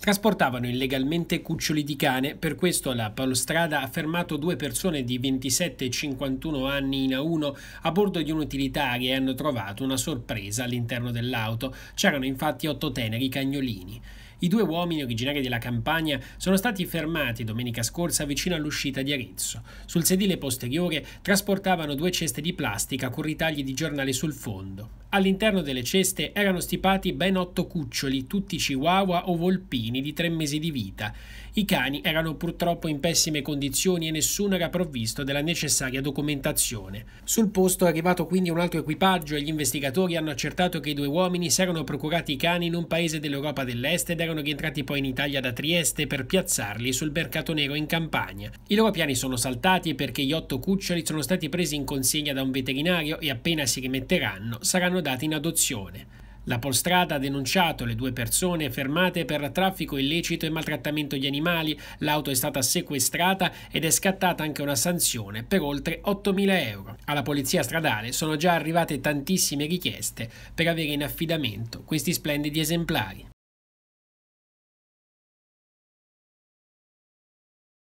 Trasportavano illegalmente cuccioli di cane, per questo la Palostrada ha fermato due persone di 27 e 51 anni in A1 a bordo di un'utilitaria e hanno trovato una sorpresa all'interno dell'auto. C'erano infatti otto teneri cagnolini. I due uomini originari della campagna sono stati fermati domenica scorsa vicino all'uscita di Arezzo. Sul sedile posteriore trasportavano due ceste di plastica con ritagli di giornale sul fondo. All'interno delle ceste erano stipati ben otto cuccioli, tutti chihuahua o volpini di tre mesi di vita. I cani erano purtroppo in pessime condizioni e nessuno era provvisto della necessaria documentazione. Sul posto è arrivato quindi un altro equipaggio e gli investigatori hanno accertato che i due uomini si erano procurati i cani in un paese dell'Europa dell'Est ed erano rientrati poi in Italia da Trieste per piazzarli sul mercato nero in Campania. I loro piani sono saltati perché gli otto cuccioli sono stati presi in consegna da un veterinario e appena si rimetteranno saranno dati in adozione. La Polstrada ha denunciato le due persone fermate per traffico illecito e maltrattamento di animali, l'auto è stata sequestrata ed è scattata anche una sanzione per oltre 8.000 euro. Alla polizia stradale sono già arrivate tantissime richieste per avere in affidamento questi splendidi esemplari.